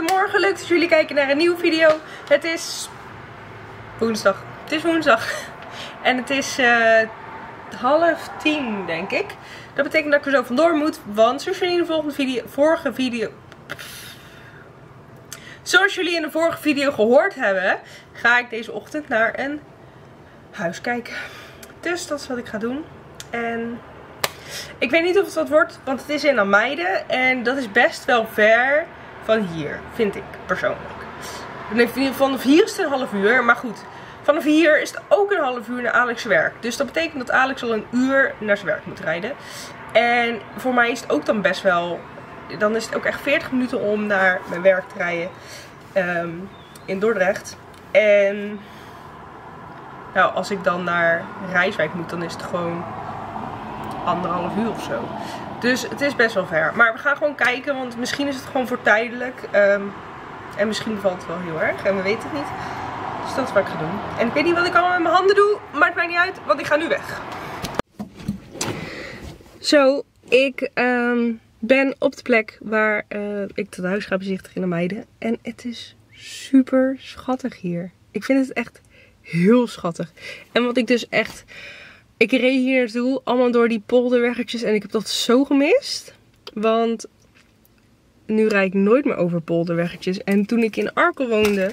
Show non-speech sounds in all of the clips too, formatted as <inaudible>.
Goedemorgen, leuk dat jullie kijken naar een nieuwe video. Het is woensdag. Het is woensdag. En het is uh, half tien, denk ik. Dat betekent dat ik er zo vandoor moet. Want zoals jullie in de volgende video, vorige video... Zoals jullie in de vorige video gehoord hebben, ga ik deze ochtend naar een huis kijken. Dus dat is wat ik ga doen. En ik weet niet of het wat wordt, want het is in Ameide. En dat is best wel ver van hier, vind ik persoonlijk. Nee, vanaf hier is het een half uur, maar goed. Vanaf hier is het ook een half uur naar Alex' werk. Dus dat betekent dat Alex al een uur naar zijn werk moet rijden. En voor mij is het ook dan best wel... Dan is het ook echt 40 minuten om naar mijn werk te rijden. Ehm, in Dordrecht. En... Nou, als ik dan naar Rijswijk moet, dan is het gewoon anderhalf uur of zo. Dus het is best wel ver. Maar we gaan gewoon kijken, want misschien is het gewoon voor tijdelijk. Ehm, en misschien valt het wel heel erg. En we weten het niet. Dus dat is wat ik ga doen. En ik weet niet wat ik allemaal met mijn handen doe. Maakt mij niet uit, want ik ga nu weg. Zo, ik ehm, ben op de plek waar uh, ik het huis ga bezichtigen in de meiden. En het is super schattig hier. Ik vind het echt heel schattig. En wat ik dus echt ik reed hier naartoe, allemaal door die polderweggetjes. En ik heb dat zo gemist. Want nu rijd ik nooit meer over polderweggetjes. En toen ik in Arkel woonde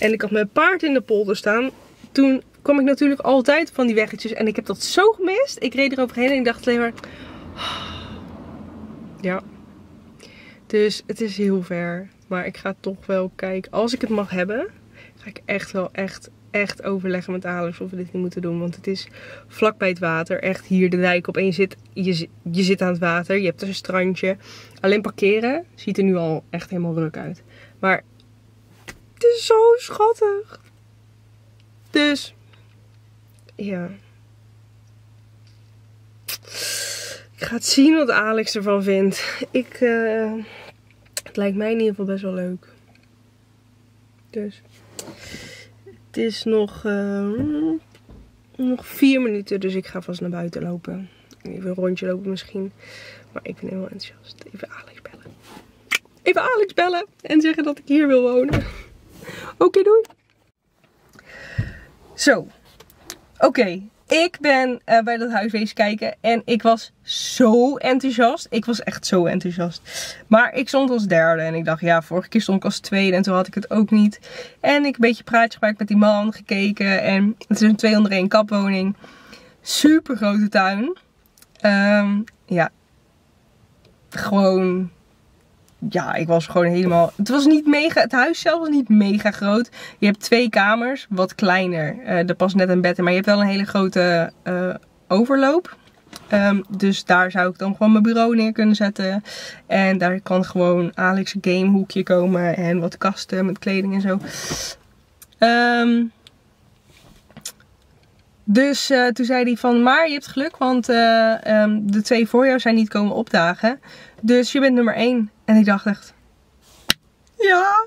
en ik had mijn paard in de polder staan. Toen kwam ik natuurlijk altijd van die weggetjes. En ik heb dat zo gemist. Ik reed er overheen en ik dacht alleen maar... Ja. Dus het is heel ver. Maar ik ga toch wel kijken. Als ik het mag hebben, ga ik echt wel echt echt overleggen met Alex of we dit niet moeten doen. Want het is vlak bij het water. Echt hier de dijk op. Je zit, je, je zit aan het water. Je hebt een strandje. Alleen parkeren ziet er nu al echt helemaal ruk uit. Maar het is zo schattig. Dus, ja. Ik ga het zien wat Alex ervan vindt. Ik, uh, het lijkt mij in ieder geval best wel leuk. Dus... Het is nog, uh, nog vier minuten, dus ik ga vast naar buiten lopen. Even een rondje lopen misschien. Maar ik ben helemaal enthousiast. Even Alex bellen. Even Alex bellen en zeggen dat ik hier wil wonen. Oké, doei. Zo. Oké, ik ben uh, bij dat huis kijken en ik was zo enthousiast. Ik was echt zo enthousiast. Maar ik stond als derde en ik dacht, ja, vorige keer stond ik als tweede en toen had ik het ook niet. En ik een beetje praatje gemaakt met die man, gekeken en het is een 2 onder 1 kapwoning. Super grote tuin. Um, ja, gewoon ja, ik was gewoon helemaal... Het was niet mega... Het huis zelf was niet mega groot. Je hebt twee kamers, wat kleiner. Uh, er past net een bed in, maar je hebt wel een hele grote uh, overloop. Um, dus daar zou ik dan gewoon mijn bureau neer kunnen zetten. En daar kan gewoon Alex gamehoekje komen. En wat kasten met kleding en zo. Um, dus uh, toen zei hij van, maar je hebt geluk, want uh, um, de twee voor jou zijn niet komen opdagen. Dus je bent nummer 1. En ik dacht echt, ja.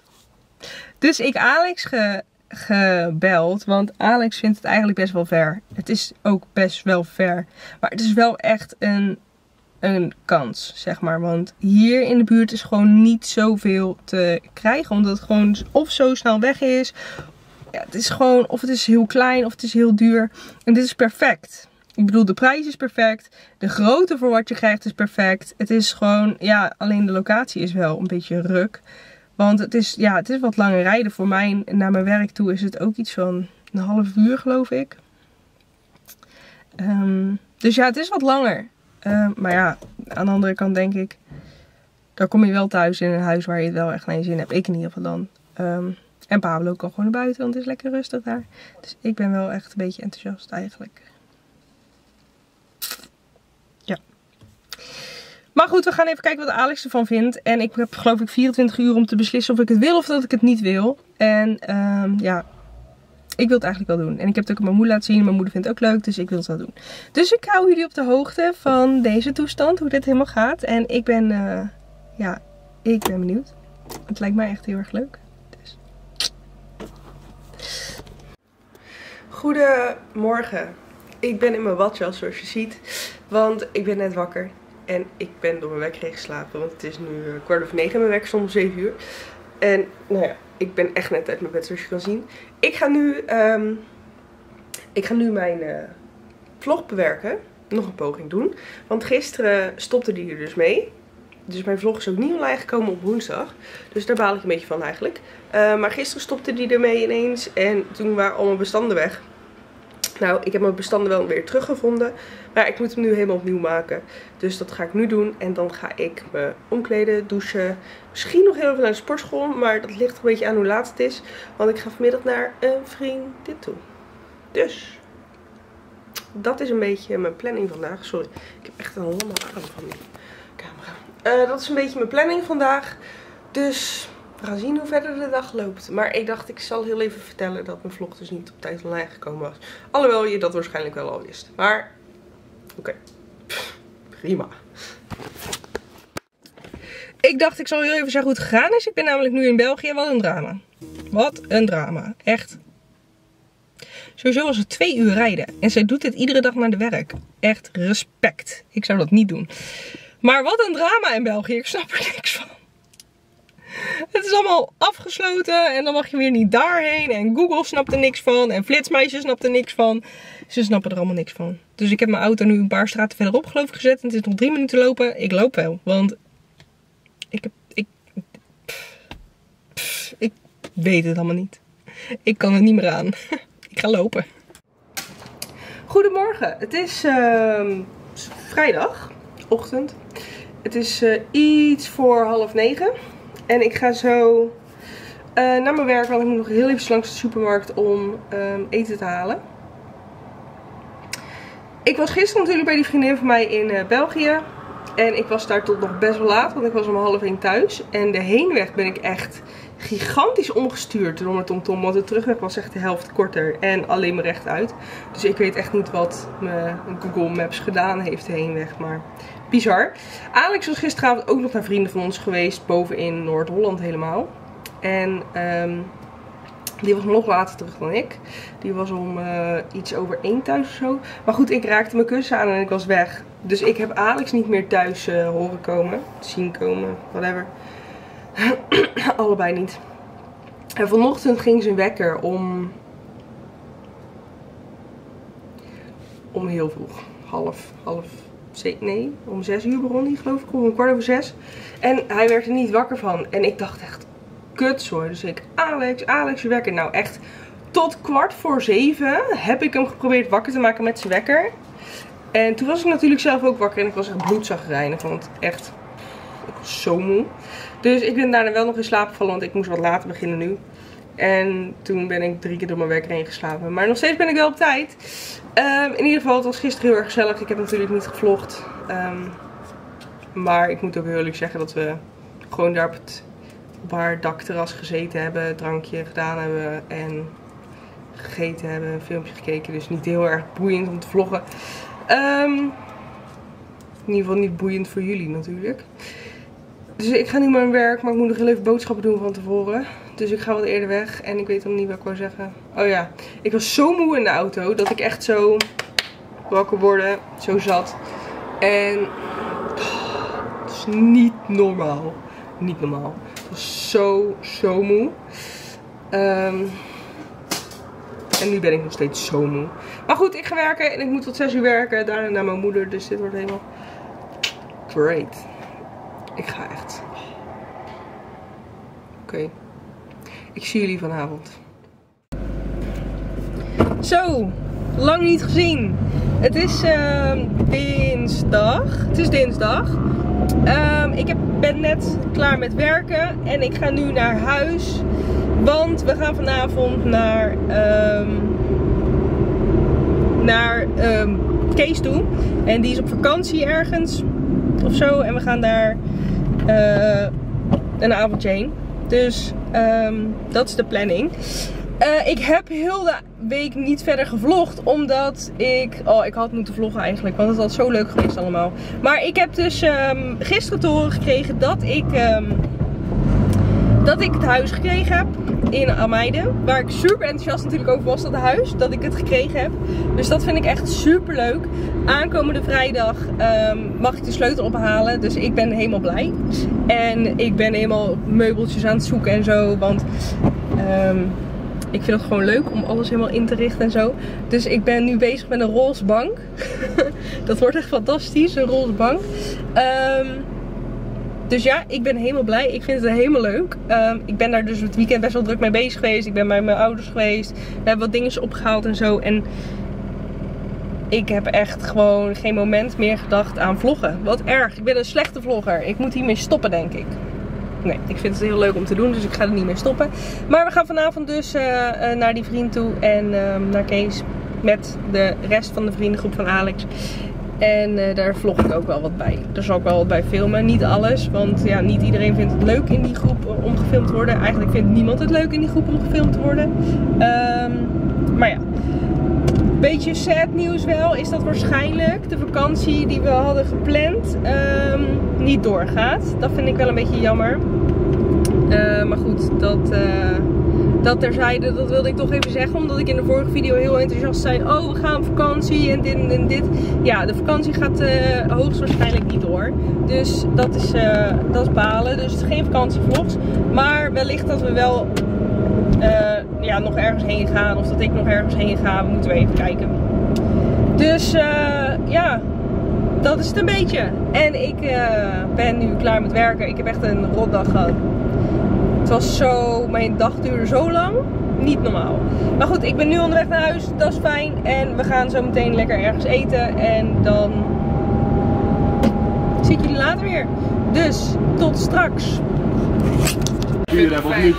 Dus ik Alex ge, gebeld, want Alex vindt het eigenlijk best wel ver. Het is ook best wel ver. Maar het is wel echt een, een kans, zeg maar. Want hier in de buurt is gewoon niet zoveel te krijgen. Omdat het gewoon of zo snel weg is. Ja, het is gewoon, of het is heel klein, of het is heel duur. En dit is perfect. Ik bedoel, de prijs is perfect. De grootte voor wat je krijgt is perfect. Het is gewoon, ja, alleen de locatie is wel een beetje ruk. Want het is, ja, het is wat langer rijden. Voor mij naar mijn werk toe is het ook iets van een half uur, geloof ik. Um, dus ja, het is wat langer. Um, maar ja, aan de andere kant denk ik, daar kom je wel thuis in een huis waar je het wel echt je zin hebt. Ik in ieder geval dan. Um, en Pablo kan gewoon naar buiten, want het is lekker rustig daar. Dus ik ben wel echt een beetje enthousiast eigenlijk. Maar goed, we gaan even kijken wat Alex ervan vindt. En ik heb geloof ik 24 uur om te beslissen of ik het wil of dat ik het niet wil. En um, ja, ik wil het eigenlijk wel doen. En ik heb het ook aan mijn moeder laten zien. Mijn moeder vindt het ook leuk, dus ik wil het wel doen. Dus ik hou jullie op de hoogte van deze toestand, hoe dit helemaal gaat. En ik ben, uh, ja, ik ben benieuwd. Het lijkt mij echt heel erg leuk. Dus. Goedemorgen. Ik ben in mijn badjas zoals je ziet. Want ik ben net wakker. En ik ben door mijn wekker heen geslapen. Want het is nu kwart over negen. Mijn wekker stond om 7 uur. En nou ja, ik ben echt net uit mijn bed zoals je kan zien. Ik ga nu, ehm, ik ga nu mijn uh, vlog bewerken. Nog een poging doen. Want gisteren stopte die er dus mee. Dus mijn vlog is ook niet online gekomen op woensdag. Dus daar baal ik een beetje van eigenlijk. Uh, maar gisteren stopte die ermee ineens. En toen waren al bestanden weg. Nou, ik heb mijn bestanden wel weer teruggevonden. Maar ik moet hem nu helemaal opnieuw maken. Dus dat ga ik nu doen. En dan ga ik me omkleden, douchen. Misschien nog heel even naar de sportschool. Maar dat ligt een beetje aan hoe laat het is. Want ik ga vanmiddag naar een vriendin toe. Dus dat is een beetje mijn planning vandaag. Sorry, ik heb echt een lange adem van die camera. Uh, dat is een beetje mijn planning vandaag. Dus we gaan zien hoe verder de dag loopt. Maar ik dacht, ik zal heel even vertellen dat mijn vlog dus niet op tijd online gekomen was. Alhoewel je dat waarschijnlijk wel al wist. Maar, oké. Prima. Ik dacht, ik zal heel even zeggen hoe het gegaan is. Ik ben namelijk nu in België. Wat een drama. Wat een drama. Echt. Sowieso was het twee uur rijden. En zij doet dit iedere dag naar de werk. Echt respect. Ik zou dat niet doen. Maar wat een drama in België. Ik snap er niks van. <laughs> Het is allemaal afgesloten en dan mag je weer niet daarheen. En Google snapt er niks van. En Flitsmeisje snapt er niks van. Ze snappen er allemaal niks van. Dus ik heb mijn auto nu een paar straten verderop geloof ik gezet. En het is nog drie minuten lopen. Ik loop wel. Want ik heb... Ik, ik weet het allemaal niet. Ik kan het niet meer aan. <laughs> ik ga lopen. Goedemorgen. Het is uh, vrijdag. Ochtend. Het is uh, iets voor half negen. En ik ga zo uh, naar mijn werk, want ik moet nog heel even langs de supermarkt om um, eten te halen. Ik was gisteren natuurlijk bij die vriendin van mij in uh, België. En ik was daar tot nog best wel laat, want ik was om half één thuis. En de heenweg ben ik echt gigantisch omgestuurd door mijn TomTom. Want de terugweg was echt de helft korter en alleen maar rechtuit. Dus ik weet echt niet wat mijn Google Maps gedaan heeft de heenweg. Maar bizar. Alex was gisteravond ook nog naar vrienden van ons geweest. Boven in Noord-Holland helemaal. En um, die was nog later terug dan ik. Die was om uh, iets over één thuis of zo. Maar goed, ik raakte mijn kussen aan en ik was weg. Dus ik heb Alex niet meer thuis uh, horen komen. Zien komen, whatever. <clears throat> Allebei niet. En vanochtend ging zijn wekker om... Om heel vroeg. Half, half nee, om zes uur begon hij geloof ik, om een kwart over zes. En hij werd er niet wakker van. En ik dacht echt, kutzooi. Dus ik, Alex, Alex, je wekker. Nou echt, tot kwart voor zeven heb ik hem geprobeerd wakker te maken met zijn wekker. En toen was ik natuurlijk zelf ook wakker en ik was echt bloedzagrijnig, want echt, ik was zo moe. Dus ik ben daarna wel nog in slaap gevallen, want ik moest wat later beginnen nu. En toen ben ik drie keer door mijn werk heen geslapen. Maar nog steeds ben ik wel op tijd. Um, in ieder geval, het was gisteren heel erg gezellig. Ik heb natuurlijk niet gevlogd. Um, maar ik moet ook heel eerlijk zeggen dat we gewoon daar op het bar dakterras gezeten hebben. Drankje gedaan hebben en gegeten hebben. Een filmpje gekeken. Dus niet heel erg boeiend om te vloggen. Um, in ieder geval niet boeiend voor jullie natuurlijk. Dus ik ga nu mijn werk, maar ik moet nog heel even boodschappen doen van tevoren. Dus ik ga wat eerder weg en ik weet nog niet wat ik wou zeggen. Oh ja, ik was zo moe in de auto dat ik echt zo wakker worden, zo zat. En oh, het is niet normaal. Niet normaal. Het was zo, zo moe. Um, en nu ben ik nog steeds zo moe. Maar goed, ik ga werken en ik moet tot 6 uur werken. Daarna naar mijn moeder, dus dit wordt helemaal great. Ik ga echt. Oké. Ik zie jullie vanavond. Zo, lang niet gezien. Het is uh, dinsdag. Het is dinsdag. Um, ik heb, ben net klaar met werken en ik ga nu naar huis. Want we gaan vanavond naar, um, naar Kees toe. En die is op vakantie ergens of zo. En we gaan daar uh, een avondje heen. Dus um, dat is de planning. Uh, ik heb heel de week niet verder gevlogd. Omdat ik... Oh, ik had moeten vloggen eigenlijk. Want het was zo leuk geweest allemaal. Maar ik heb dus um, gisteren te horen gekregen dat ik... Um, dat ik het huis gekregen heb. in Ameiden. Waar ik super enthousiast natuurlijk over was dat huis. Dat ik het gekregen heb. Dus dat vind ik echt super leuk. Aankomende vrijdag ehm, mag ik de sleutel ophalen. Dus ik ben helemaal blij. En ik ben helemaal meubeltjes aan het zoeken en zo. Want ehm, ik vind het gewoon leuk om alles helemaal in te richten en zo. Dus ik ben nu bezig met een roze bank. <laughs> dat wordt echt fantastisch, een roze bank. Um, dus ja, ik ben helemaal blij. Ik vind het helemaal leuk. Um, ik ben daar dus het weekend best wel druk mee bezig geweest. Ik ben bij mijn ouders geweest. We hebben wat dingen opgehaald en zo. En ik heb echt gewoon geen moment meer gedacht aan vloggen. Wat erg. Ik ben een slechte vlogger. Ik moet hiermee stoppen, denk ik. Nee, ik vind het heel leuk om te doen, dus ik ga er niet mee stoppen. Maar we gaan vanavond dus uh, uh, naar die vriend toe en uh, naar Kees met de rest van de vriendengroep van Alex. En uh, daar vlog ik ook wel wat bij. Daar zal ik wel wat bij filmen. Niet alles, want ja, niet iedereen vindt het leuk in die groep om gefilmd te worden. Eigenlijk vindt niemand het leuk in die groep om gefilmd te worden. Um, maar ja. Beetje sad nieuws wel is dat waarschijnlijk de vakantie die we hadden gepland um, niet doorgaat. Dat vind ik wel een beetje jammer. Uh, maar goed, dat... Uh, dat terzijde, dat wilde ik toch even zeggen. Omdat ik in de vorige video heel enthousiast zei. Oh, we gaan op vakantie en dit en dit. Ja, de vakantie gaat uh, hoogstwaarschijnlijk niet door. Dus dat is, uh, dat is balen. Dus geen vakantievlogs. Maar wellicht dat we wel uh, ja, nog ergens heen gaan. Of dat ik nog ergens heen ga. Moeten we even kijken. Dus ja, dat is het een beetje. En ik ben nu klaar met werken. Ik heb echt een rotdag gehad. Het was zo, mijn dag duurde zo lang. Niet normaal. Maar goed, ik ben nu onderweg naar huis. Dat is fijn. En we gaan zo meteen lekker ergens eten. En dan zie ik jullie later weer. Dus, tot straks. Jullie hebben niet?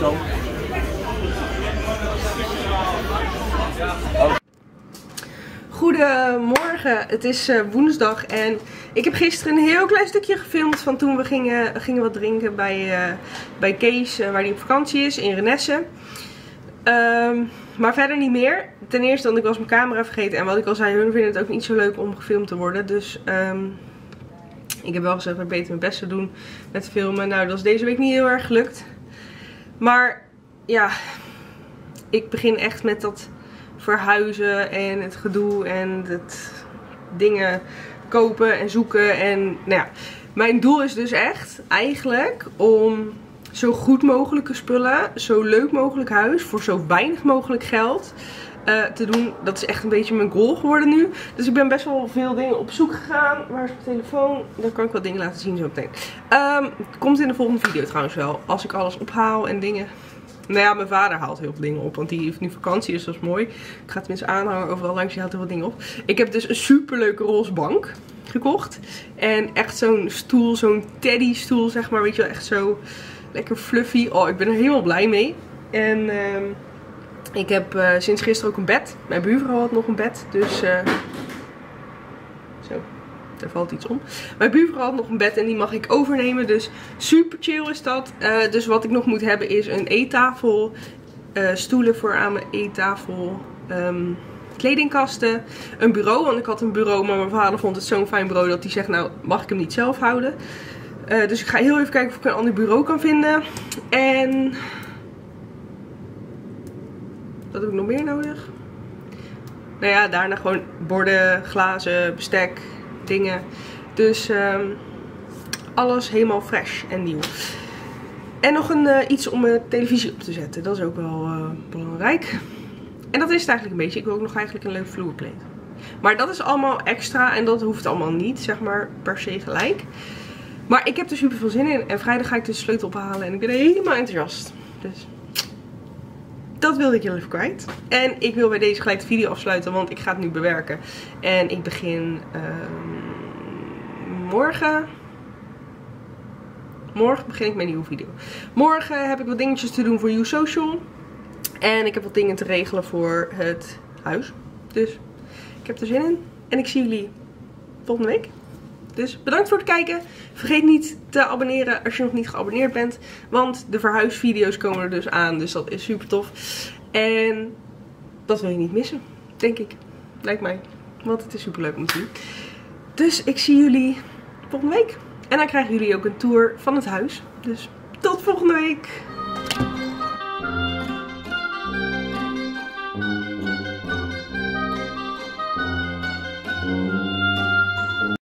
Goedemorgen, het is uh, woensdag en ik heb gisteren een heel klein stukje gefilmd van toen we gingen, gingen wat drinken bij, uh, bij Kees, uh, waar hij op vakantie is, in Renesse. Um, maar verder niet meer. Ten eerste, want ik was mijn camera vergeten en wat ik al zei, hun vinden het ook niet zo leuk om gefilmd te worden. Dus um, ik heb wel gezegd dat ik beter mijn best te doen met filmen. Nou, dat is deze week niet heel erg gelukt. Maar ja, ik begin echt met dat verhuizen en het gedoe en het dingen kopen en zoeken. En nou ja, mijn doel is dus echt eigenlijk om zo goed mogelijke spullen, zo leuk mogelijk huis voor zo weinig mogelijk geld uh, te doen. Dat is echt een beetje mijn goal geworden nu. Dus ik ben best wel veel dingen op zoek gegaan. Waar is mijn telefoon? Dan kan ik wel dingen laten zien zo meteen. Um, komt in de volgende video trouwens wel. Als ik alles ophaal en dingen nou ja, mijn vader haalt heel veel dingen op. Want die heeft nu vakantie, dus dat is mooi. Ik ga tenminste aanhangen overal langs. Die haalt heel veel dingen op. Ik heb dus een superleuke roze bank gekocht. En echt zo'n stoel, zo'n teddy stoel zeg maar. Weet je wel, echt zo lekker fluffy. Oh, ik ben er helemaal blij mee. En uh, ik heb uh, sinds gisteren ook een bed. Mijn buurvrouw had nog een bed. Dus zo er valt iets om. Mijn buurvrouw had nog een bed en die mag ik overnemen. Dus super chill is dat. Uh, dus wat ik nog moet hebben is een eettafel. Uh, stoelen voor aan mijn eettafel. Um, kledingkasten. Een bureau. Want ik had een bureau. Maar mijn vader vond het zo'n fijn bureau dat hij zegt. Nou mag ik hem niet zelf houden. Uh, dus ik ga heel even kijken of ik een ander bureau kan vinden. En... Wat heb ik nog meer nodig? Nou ja, daarna gewoon borden, glazen, bestek, dingen. Dus um, alles helemaal fresh en nieuw. En nog een, uh, iets om mijn televisie op te zetten. Dat is ook wel uh, belangrijk. En dat is het eigenlijk een beetje. Ik wil ook nog eigenlijk een leuk vloerkleed. Maar dat is allemaal extra en dat hoeft allemaal niet, zeg maar, per se gelijk. Maar ik heb er super veel zin in. En vrijdag ga ik dus de sleutel ophalen en ik ben helemaal enthousiast. Dus dat wilde ik jullie even kwijt. En ik wil bij deze gelijk de video afsluiten, want ik ga het nu bewerken. En ik begin uh, morgen. Morgen begin ik mijn nieuwe video. Morgen heb ik wat dingetjes te doen voor You Social. En ik heb wat dingen te regelen voor het huis. Dus ik heb er zin in. En ik zie jullie volgende week. Dus bedankt voor het kijken. Vergeet niet te abonneren als je nog niet geabonneerd bent. Want de verhuisvideo's komen er dus aan. Dus dat is super tof. En dat wil je niet missen. Denk ik. Lijkt mij. Want het is super leuk om te doen. Dus ik zie jullie volgende week. En dan krijgen jullie ook een tour van het huis. Dus tot volgende week.